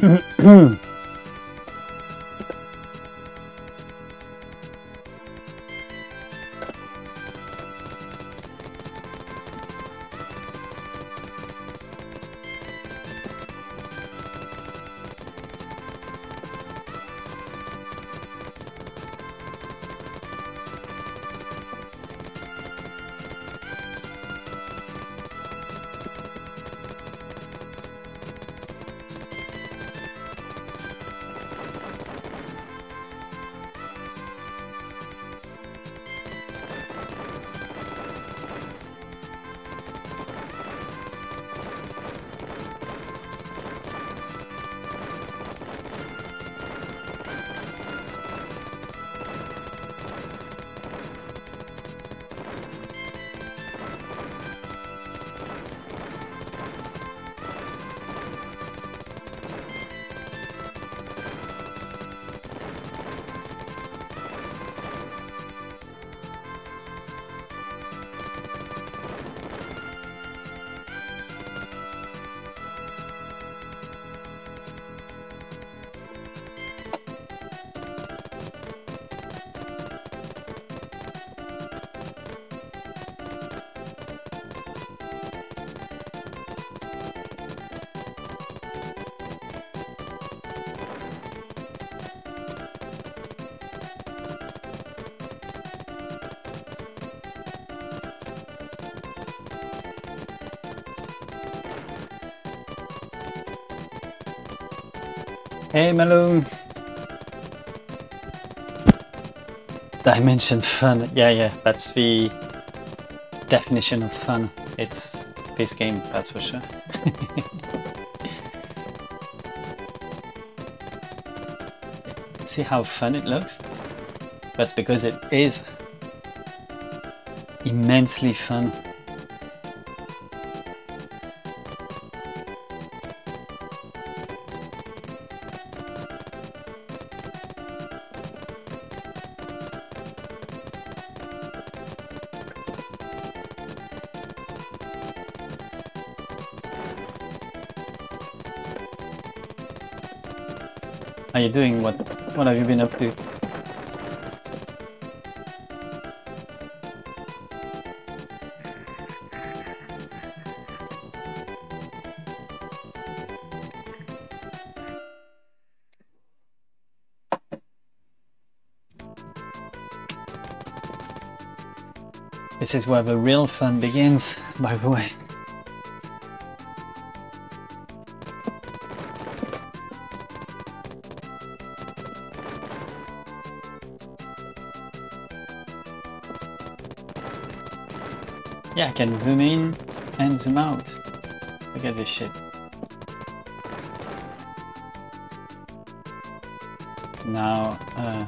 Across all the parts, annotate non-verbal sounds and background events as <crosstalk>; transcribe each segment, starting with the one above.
嗯。哼 Hey Malone! Dimension fun. Yeah, yeah, that's the definition of fun. It's this game, that's for sure. <laughs> See how fun it looks? That's because it is immensely fun. You doing? What what have you been up to? This is where the real fun begins, by the way. Yeah, I can zoom in and zoom out. Look at this shit. Now, uh,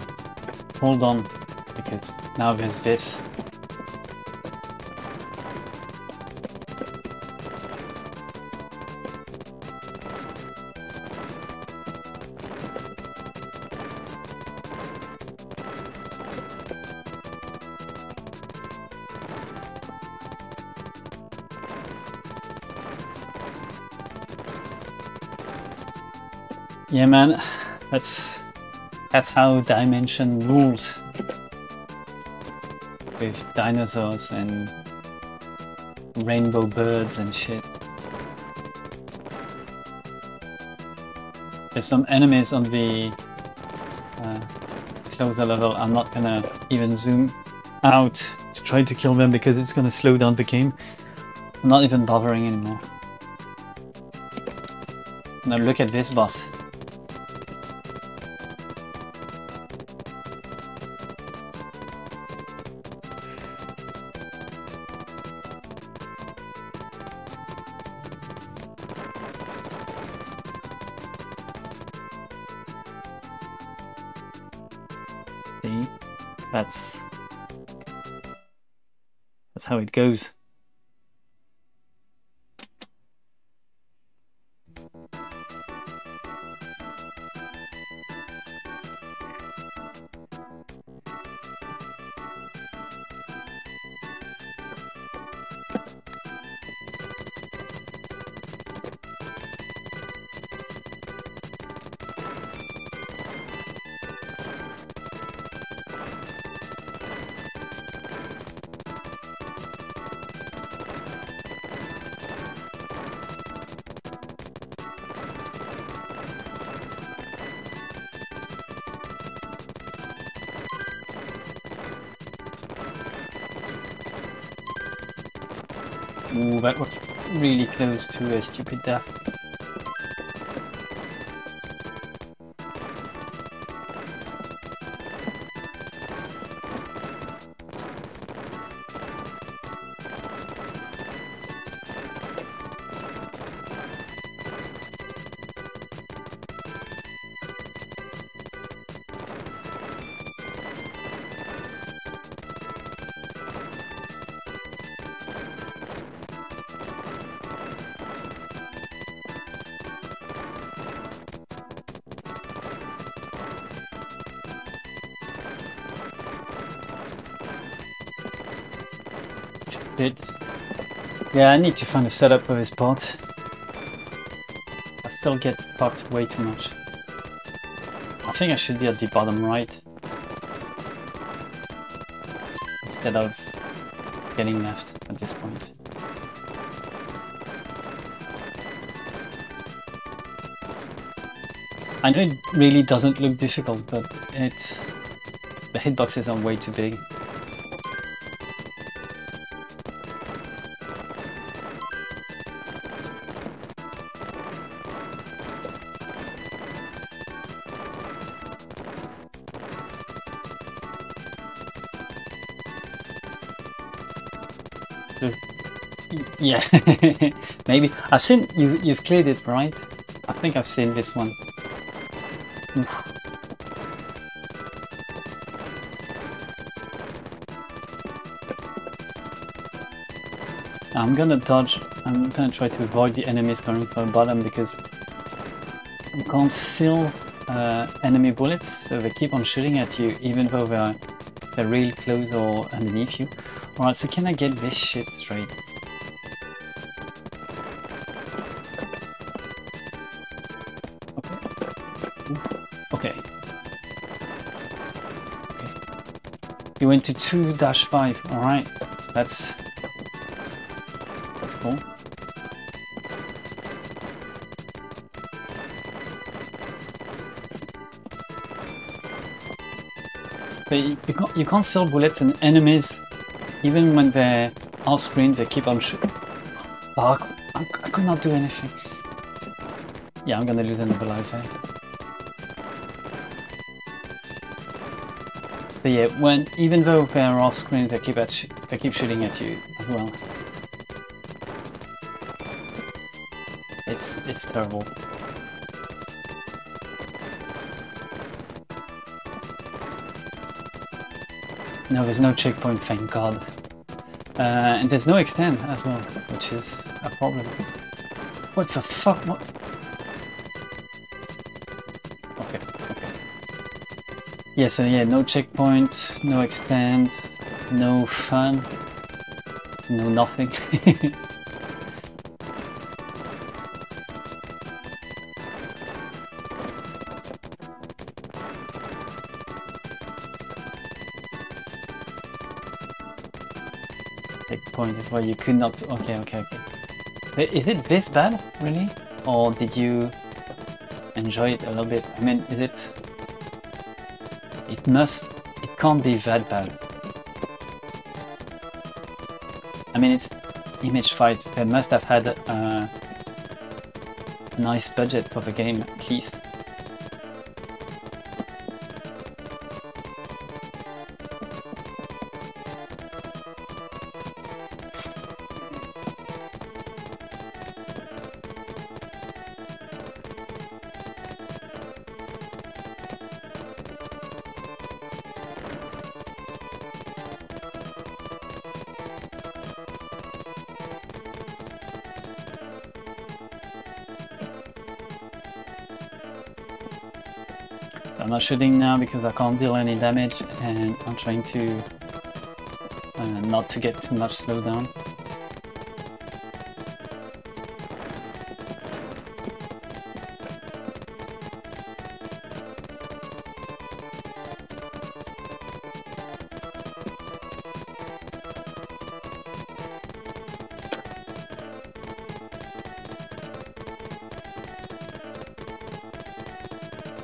hold on, because now there's this. Yeah, man, that's that's how Dimension rules with dinosaurs and rainbow birds and shit. There's some enemies on the uh, closer level. I'm not gonna even zoom out to try to kill them because it's gonna slow down the game. I'm not even bothering anymore. Now look at this boss. That's that's how it goes. That was really close to a stupid death. Yeah, I need to find a setup for this part. I still get fucked way too much. I think I should be at the bottom right. Instead of getting left at this point. I know it really doesn't look difficult, but it's... The hitboxes are way too big. Yeah, <laughs> maybe. I've seen you. You've cleared it, right? I think I've seen this one. Oof. I'm gonna dodge. I'm gonna try to avoid the enemies coming from the bottom because you can't seal uh, enemy bullets, so they keep on shooting at you even though they're they're real close or underneath you. Alright, so can I get this shit straight? Went to 2-5, alright. That's... That's cool. But you, can't, you can't sell bullets and enemies even when they're off screen, they keep on shooting. Oh, I, I, could not do anything. Yeah, I'm gonna lose another life, eh? So yeah, when even though they are off screen, they keep at they keep shooting at you as well. It's it's terrible. No, there's no checkpoint, thank God. Uh, and there's no extend as well, which is a problem. What the fuck? What? Yeah, so yeah, no checkpoint, no extend, no fun, no nothing. <laughs> checkpoint is where you could not. Okay, okay, okay. Is it this bad, really? Or did you enjoy it a little bit? I mean, is it. It must. It can't be that bad. I mean, it's Image Fight. They must have had a nice budget for the game, at least. Shooting now because I can't deal any damage and I'm trying to uh, not to get too much slowdown.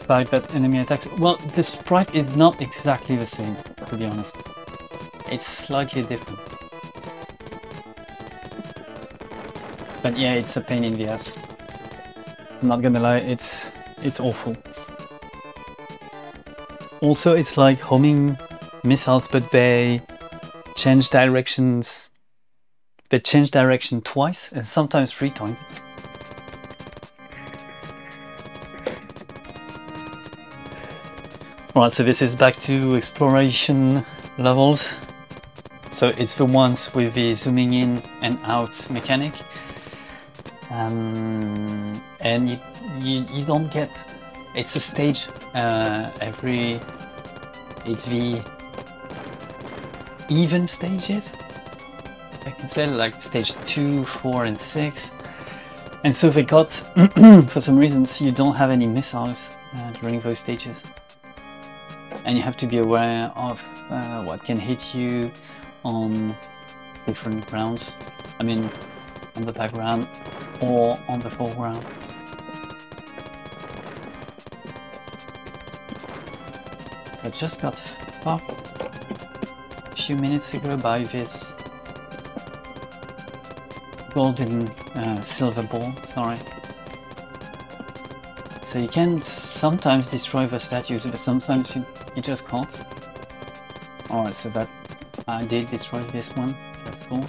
Fight that enemy attacks. Well, the sprite is not exactly the same, to be honest. It's slightly different. But yeah, it's a pain in the ass. I'm not gonna lie, it's it's awful. Also, it's like homing missiles, but they change directions. They change direction twice and sometimes three times. Alright, so this is back to exploration levels. So it's the ones with the zooming in and out mechanic. Um, and you, you, you don't get, it's a stage uh, every, it's the even stages. I can say like stage 2, 4 and 6. And so they got, <clears throat> for some reasons, you don't have any missiles uh, during those stages and you have to be aware of uh, what can hit you on different grounds. I mean, on the background or on the foreground. So I just got fucked a few minutes ago by this golden uh, silver ball, sorry. So you can sometimes destroy the statues, but sometimes you you just can't. Alright, so that I did destroy this one. That's cool.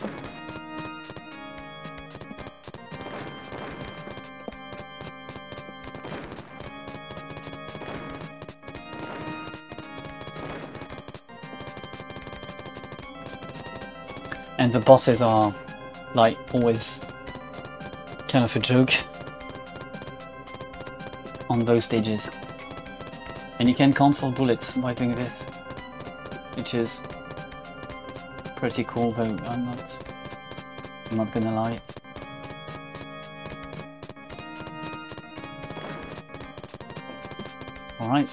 And the bosses are like always kind of a joke on those stages. And you can cancel bullets by doing this, which is pretty cool though, I'm not, I'm not gonna lie. Alright.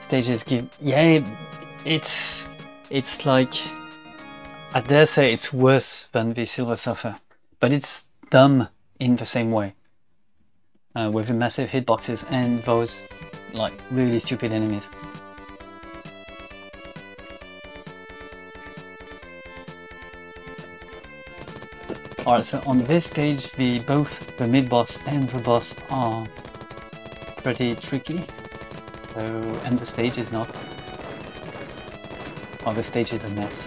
Stages give, yeah, it's, it's like, I dare say it's worse than the Silver Surfer, but it's dumb in the same way. Uh, with the massive hitboxes and those like really stupid enemies. Alright, so on this stage, the both the mid-boss and the boss are pretty tricky. So, and the stage is not. Oh, the stage is a mess.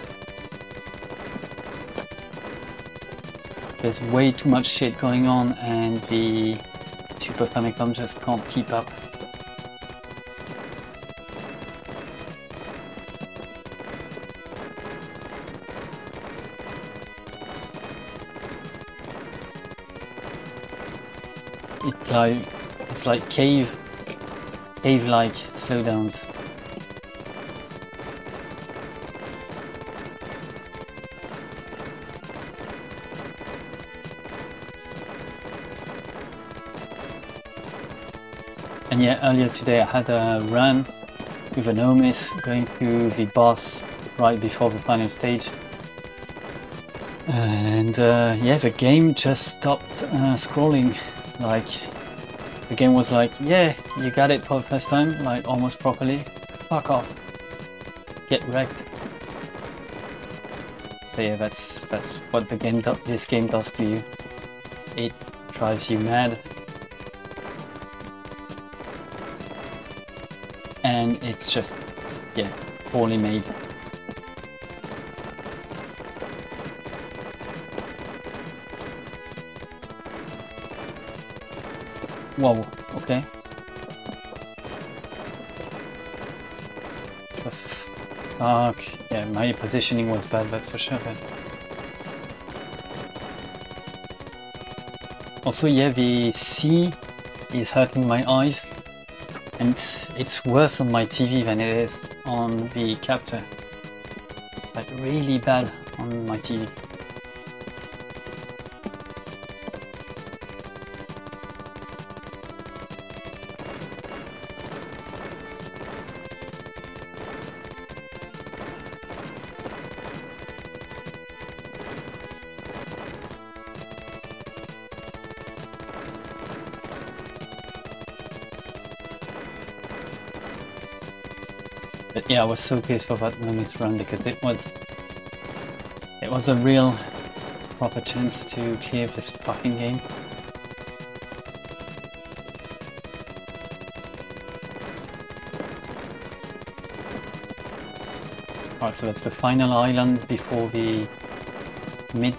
there's way too much shit going on and the Super Famicom just can't keep up. Like it's like cave cave like slowdowns. And yeah, earlier today I had a run with an Omis going through the boss right before the final stage. And uh, yeah, the game just stopped uh, scrolling. Like, the game was like, yeah, you got it for the first time, like almost properly. Fuck off. Get wrecked. But yeah, that's that's what the game this game does to you. It drives you mad. And it's just, yeah, poorly made. Whoa, okay. Fuck. Yeah, my positioning was bad, that's for sure. But... Also, yeah, the sea is hurting my eyes. And it's, it's worse on my TV than it is on the capture. Like, really bad on my TV. I was so pissed for that Mummies run because it was it was a real proper chance to clear this fucking game. Alright, so that's the final island before the mid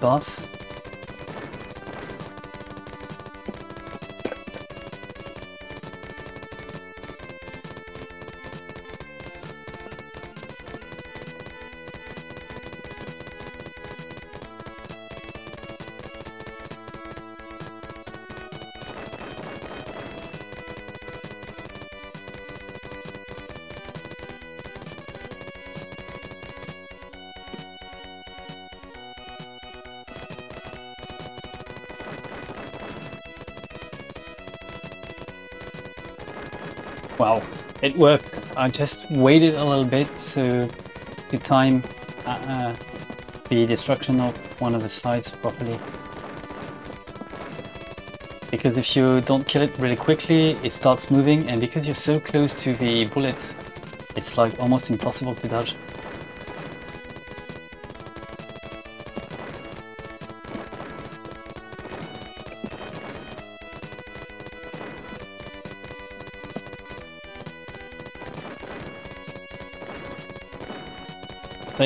it worked. I just waited a little bit to, to time uh, uh, the destruction of one of the sides properly. Because if you don't kill it really quickly, it starts moving, and because you're so close to the bullets, it's like almost impossible to dodge.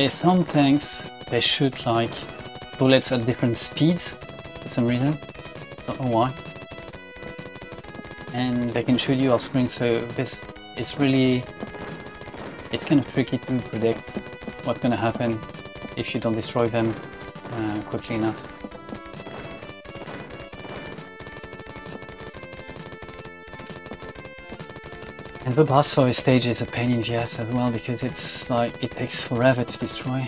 Some tanks, they shoot like bullets at different speeds for some reason. Don't know why. And they can shoot you off screen, so this is really it's kind of tricky to predict what's going to happen if you don't destroy them uh, quickly enough. And the boss for this stage is a pain in the ass as well because it's like it takes forever to destroy.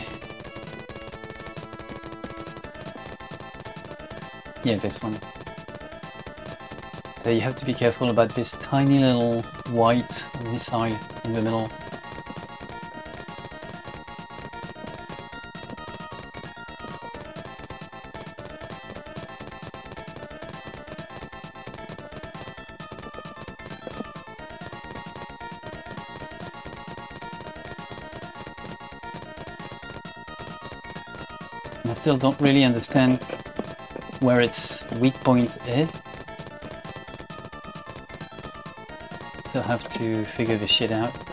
Yeah, this one. So you have to be careful about this tiny little white missile in the middle. Still don't really understand where its weak point is. Still have to figure this shit out.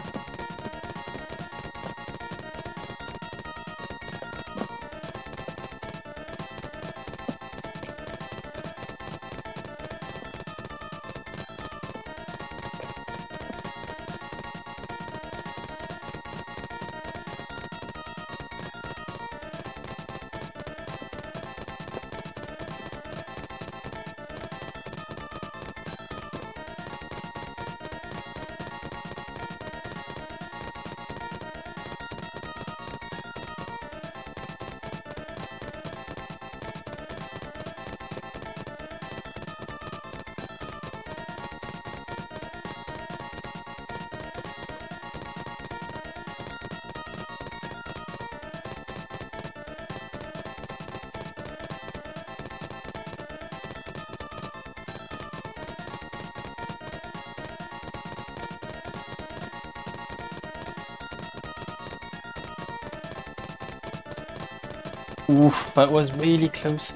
Oof, that was really close.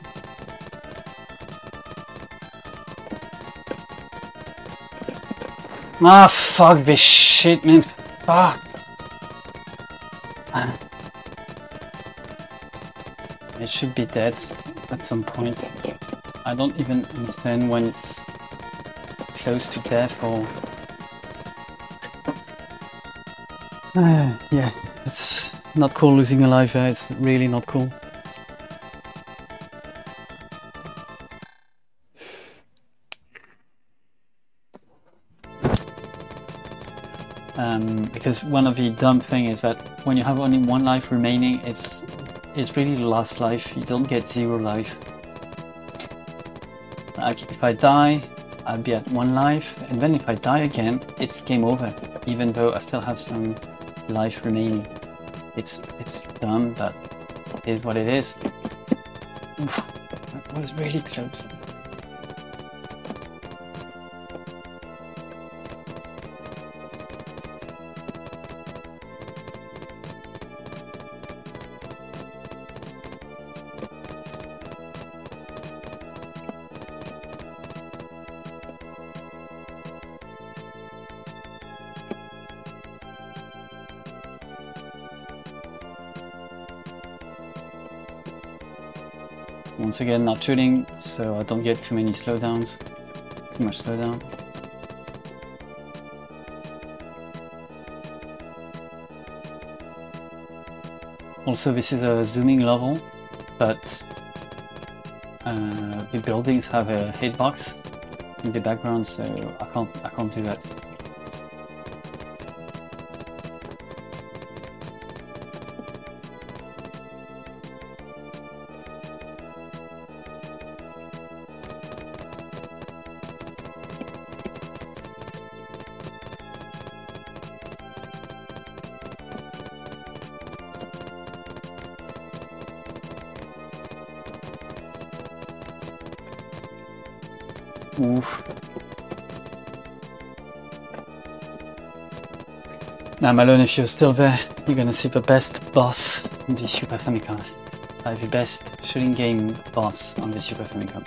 Ah, fuck this shit, man. Fuck. It should be dead at some point. I don't even understand when it's close to death or... Uh, <sighs> yeah, it's not cool losing a life there, it's really not cool. Um, because one of the dumb thing is that when you have only one life remaining, it's it's really the last life. You don't get zero life. Like if I die, I'll be at one life, and then if I die again, it's game over. Even though I still have some life remaining. It's it's dumb, but it is what it is. Oof, that was really close. Again, not shooting, so I don't get too many slowdowns, too much slowdown. Also, this is a zooming level, but uh, the buildings have a hitbox in the background, so I can't I can't do that. Now Malone, if you're still there, you're gonna see the best boss in the Super Famicom. Uh, the best shooting game boss on the Super Famicom.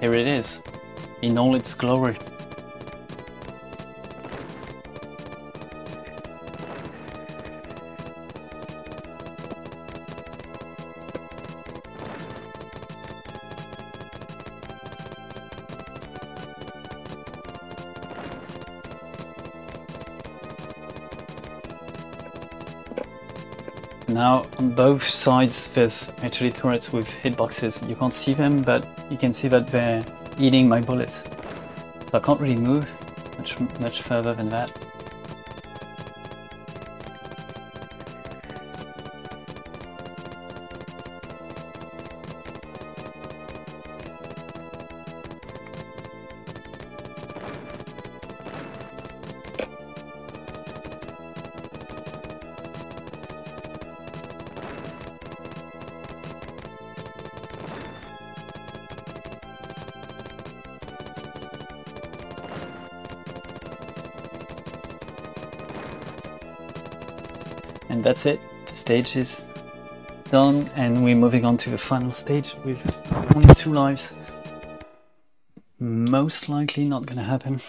Here it is, in all its glory. Now on both sides there's actually turrets with hitboxes. You can't see them, but you can see that they're eating my bullets. So I can't really move much, much further than that. Stage is done and we're moving on to the final stage with only two lives. Most likely not gonna happen.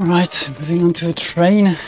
Right, moving on to a train.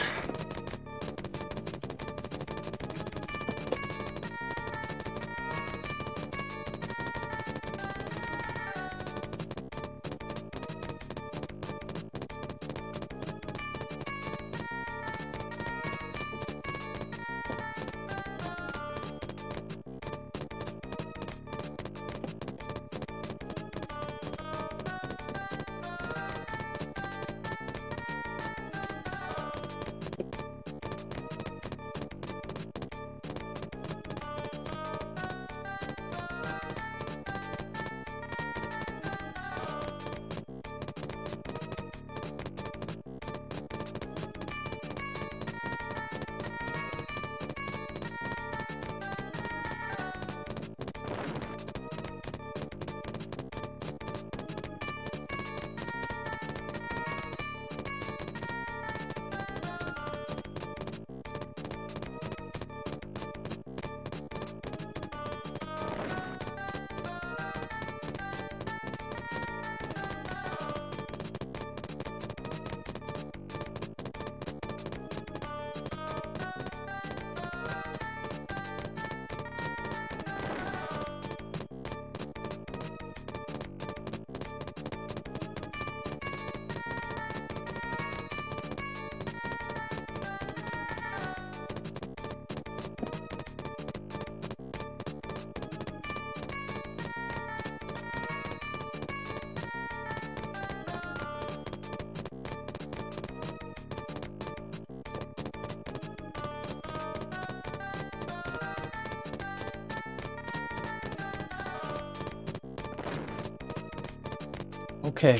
Okay.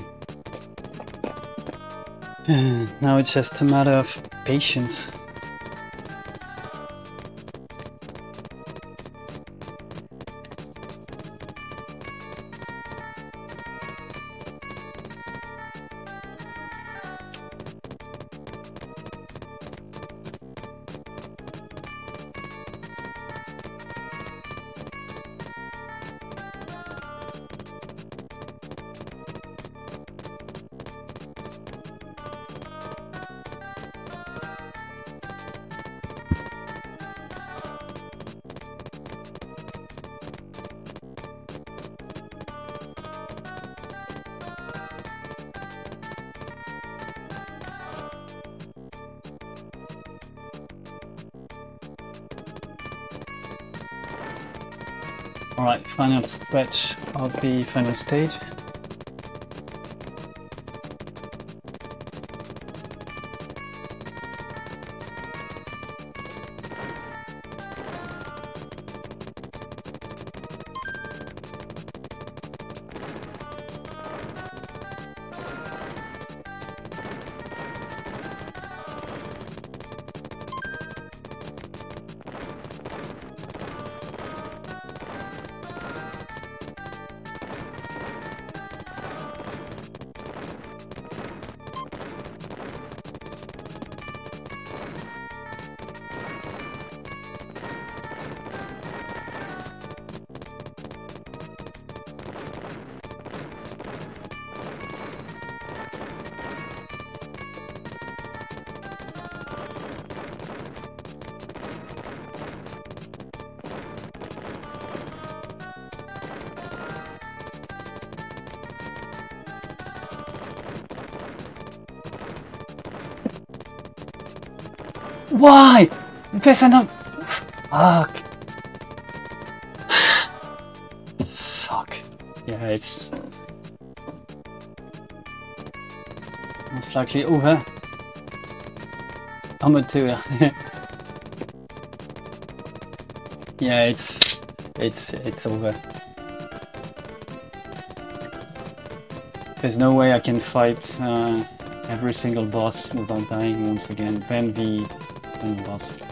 <sighs> Now it's just a matter of patience. Alright, final stretch of the final stage. Why? Because I not. Fuck. Fuck. Yeah, it's most likely over. I'm a Amateur. yeah, it's it's it's over. There's no way I can fight uh, every single boss without dying once again. Then the final boss.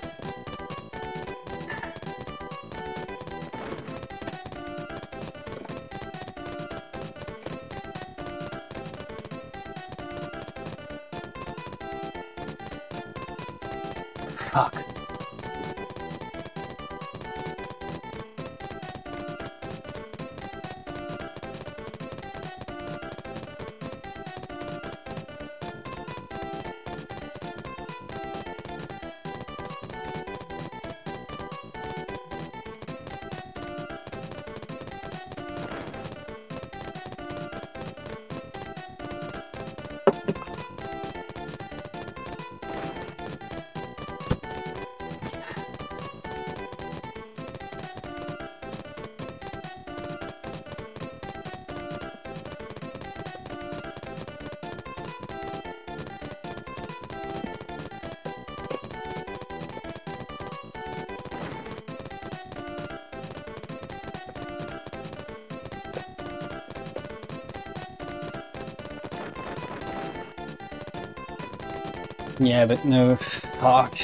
Yeah, but no, fuck.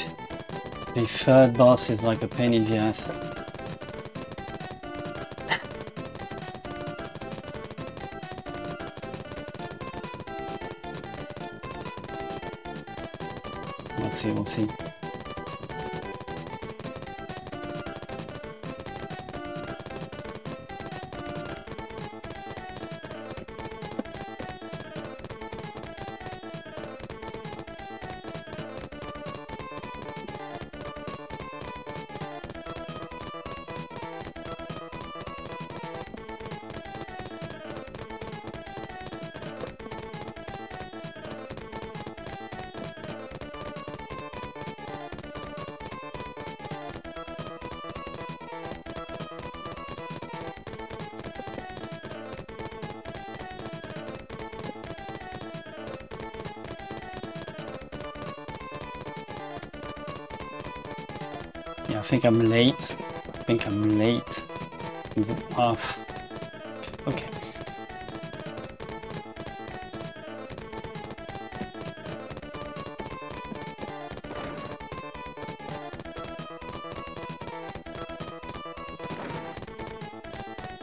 The third boss is like a pain in the ass. <laughs> we'll see, we'll see. Think I'm late. I think I'm late. Oh, okay.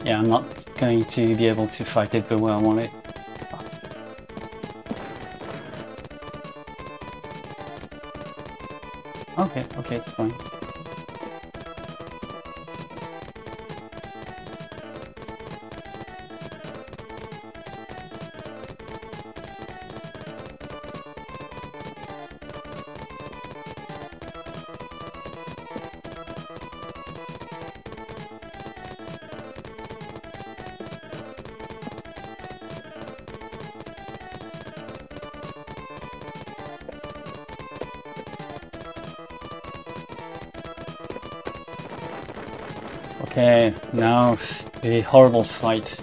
Yeah, I'm not going to be able to fight it the way I want it. Okay, okay, it's fine. Horrible fight.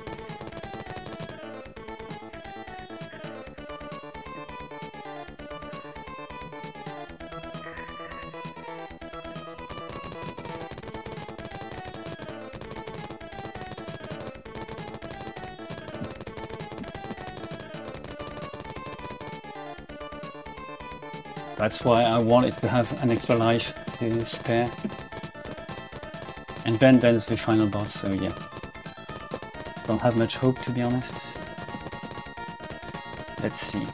That's why I wanted to have an extra life to spare. And then there's the final boss, so yeah. Don't have much hope to be honest. Let's see.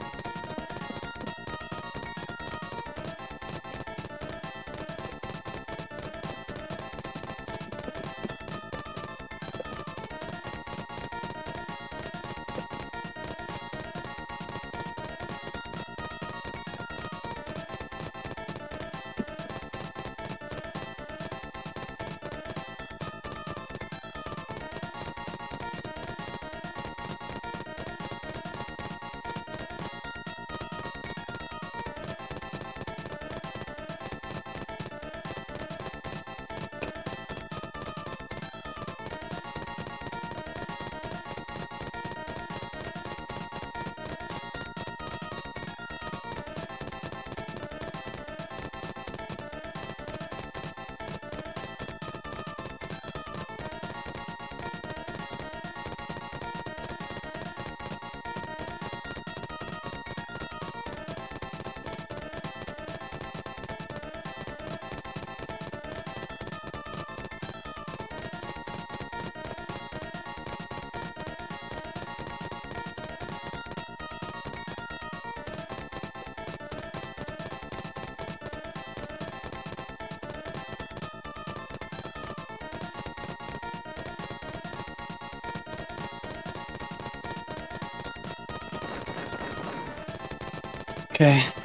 Okay.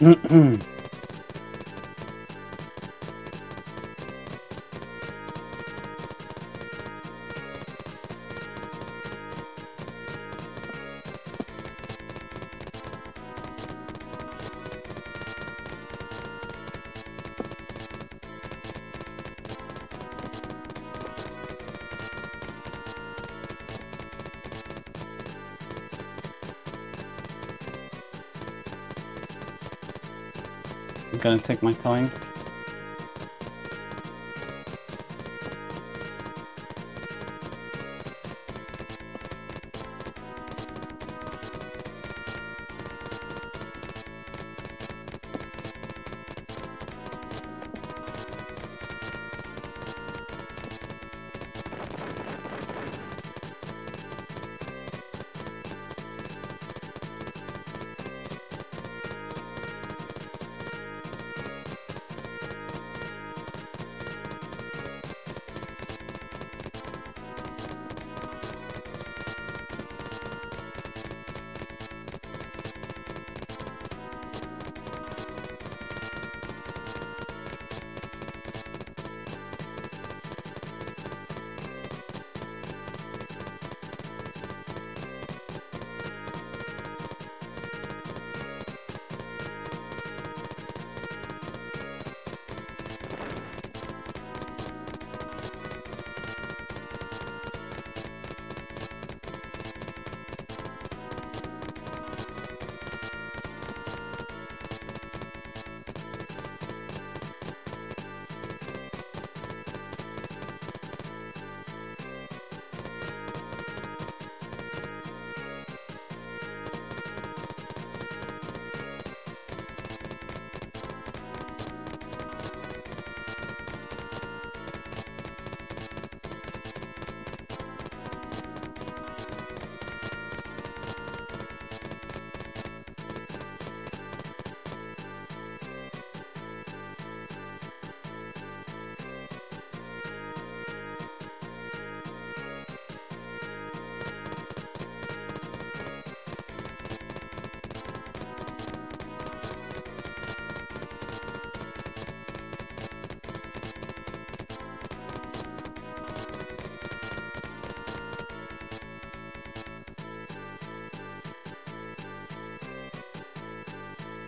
I'm gonna take my time.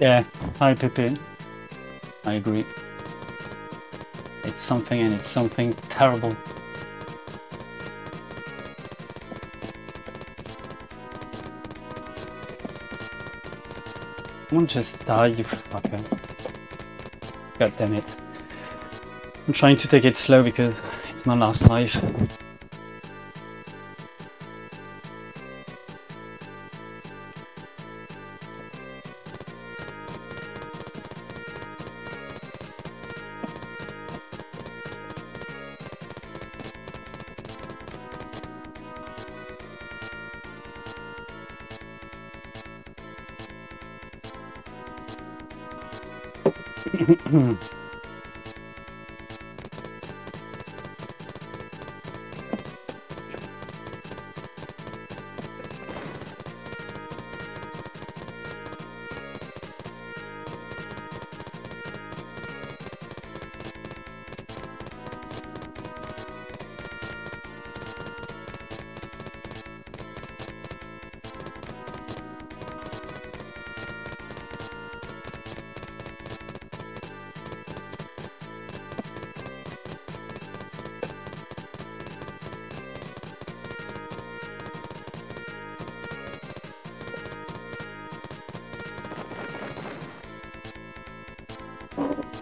Yeah, hi Pepe. I agree. It's something and it's something terrible. On, just die, you fucker. God damn it. I'm trying to take it slow because it's my last life.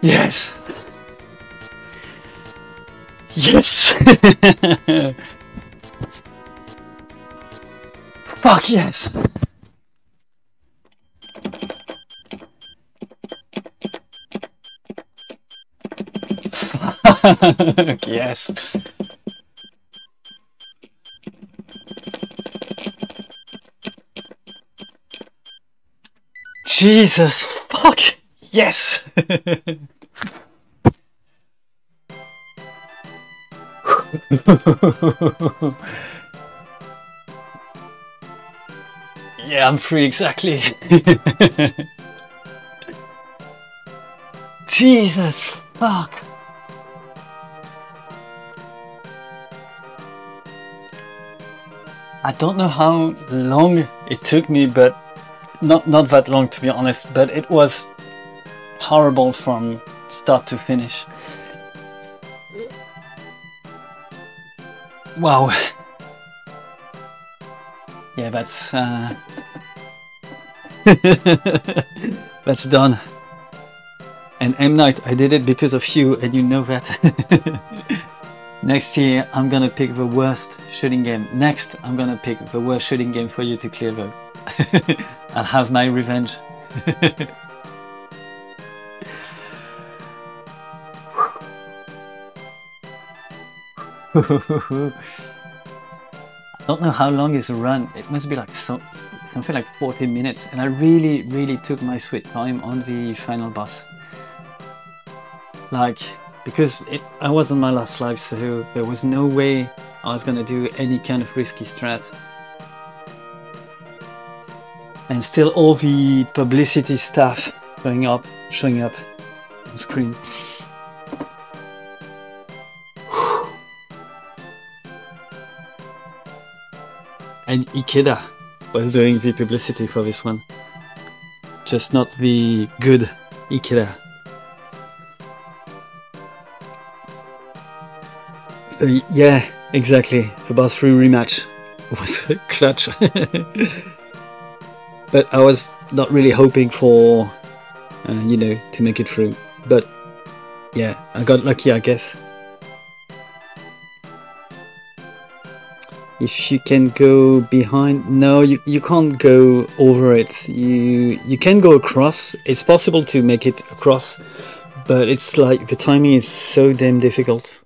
Yes! Yes! <laughs> Fuck yes! Fuck yes! Jesus fuck! Yes! yeah, I'm free exactly. <laughs> Jesus fuck. I don't know how long it took me, but not not that long to be honest, but it was horrible from start to finish. Wow. <laughs> Yeah, that's uh... <laughs> that's done. And M Night, I did it because of you, and you know that. <laughs> Next year, I'm gonna pick the worst shooting game. Next, I'm gonna pick the worst shooting game for you to clear though. I'll have my revenge. <laughs> I don't know how long is the run. It must be like so, something like 40 minutes. And I really, really took my sweet time on the final boss. Like, because it, I was on my last life, so there was no way I was gonna do any kind of risky strat. And still all the publicity stuff going up, showing up on screen. And Ikeda was doing the publicity for this one. Just not the good Ikeda. Uh, yeah, exactly. The boss 3 rematch <laughs> was a clutch. <laughs> but I was not really hoping for, uh, you know, to make it through. But yeah, I got lucky, I guess. If you can go behind no you, you can't go over it. You you can go across. It's possible to make it across but it's like the timing is so damn difficult